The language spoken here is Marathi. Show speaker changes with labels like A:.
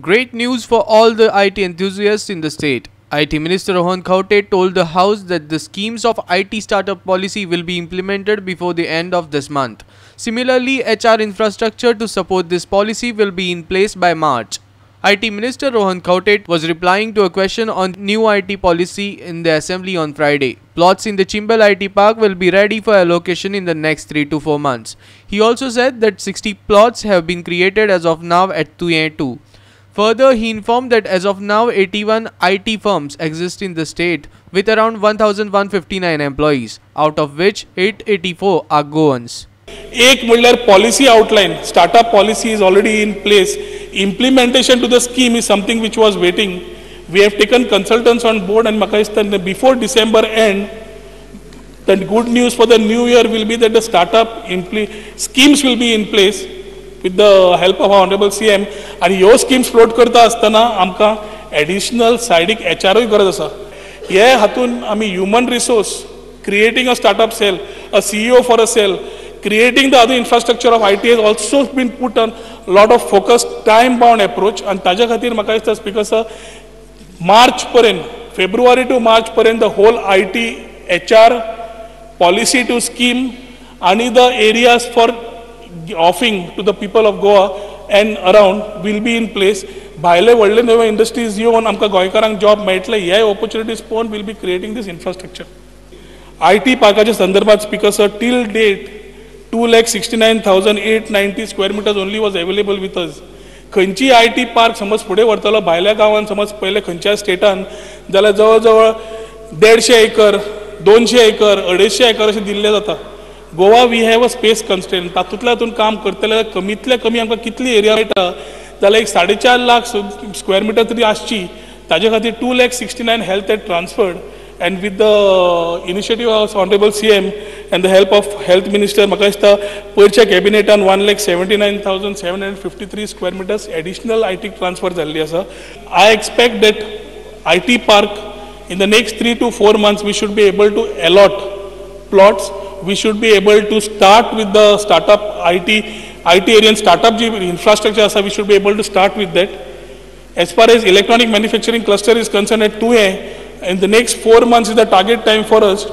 A: Great news for all the IT enthusiasts in the state. IT Minister Rohan Khaute told the House that the schemes of IT startup policy will be implemented before the end of this month. Similarly, HR infrastructure to support this policy will be in place by March. IT Minister Rohan Khaute was replying to a question on new IT policy in the assembly on Friday. Plots in the Chimbal IT park will be ready for allocation in the next 3 to 4 months. He also said that 60 plots have been created as of now at 2A2. Further, he informed that as of now, 81 IT firms exist in the state with around 1,159 employees, out of which 884 are Goans.
B: Ek Muller policy outline, startup policy is already in place. Implementation to the scheme is something which was waiting. We have taken consultants on board and Makaistan before December end. The good news for the new year will be that the startup schemes will be in place with the help of honourable C M आनी ह्यो स्किम्स फ्लोट करता आसतना आमकां एडिशनल सायडीक एच आरूय गरज आसा हे हातून आमी human resource creating a startup cell a CEO for a cell creating the other infrastructure of I T has also been put a lot of focus time bound approach आनी ताज्या खातीर म्हाका दिसता बिकॉज सर मार्च पर्यंत फेब्रुवारी टू मार्च पर्यंत the whole I T H R policy to scheme आणि the areas for offering to the people of Goa and around will be in place भायले व्हडले नवे इंडस्ट्रीज येवन आमकां गोंयकारांक जॉब मेळटले हे ऑपॉर्च्युनिटीज पळोवन will be creating this infrastructure I T पार्काच्या संदर्भात speaker sir till date two lakh sixty nine thousand eight ninety square metres only was available with us खंयची आय टी पार्क समज फुडें व्हरतलो भायल्या गांवांत समज पयले खंयच्या स्टेटान जाल्यार जवळ जवळ देडशे एकर दोनशे एकर अडेचशे एकर अशें दिल्ले जाता Goa we have a space constant तातूंतल्या हातून काम करतले जाल्यार कमींतल्या कमी आमकां कितली एरिया मेळटा? जाल्यार एक साडे चार लाख स्क्वेअर मिटर तरी आसची. ताजे खातीर two lakh sixty nine health eight transferred and with the initiative of honourable C M and the help of health minister म्हाका दिसता पयरच्या कॅबिनेटान one lakh seventy nine thousand seven hundred fifty three square metres additional I T transfer जाल्ली आसा. I expect that I T park in the next three two four months we should be able to allot plots we should be able to start with the startup IT IT area and startup infrastructure so we should be able to start with that. As far as electronic manufacturing cluster is concerned at 2A in the next four months is the target time for us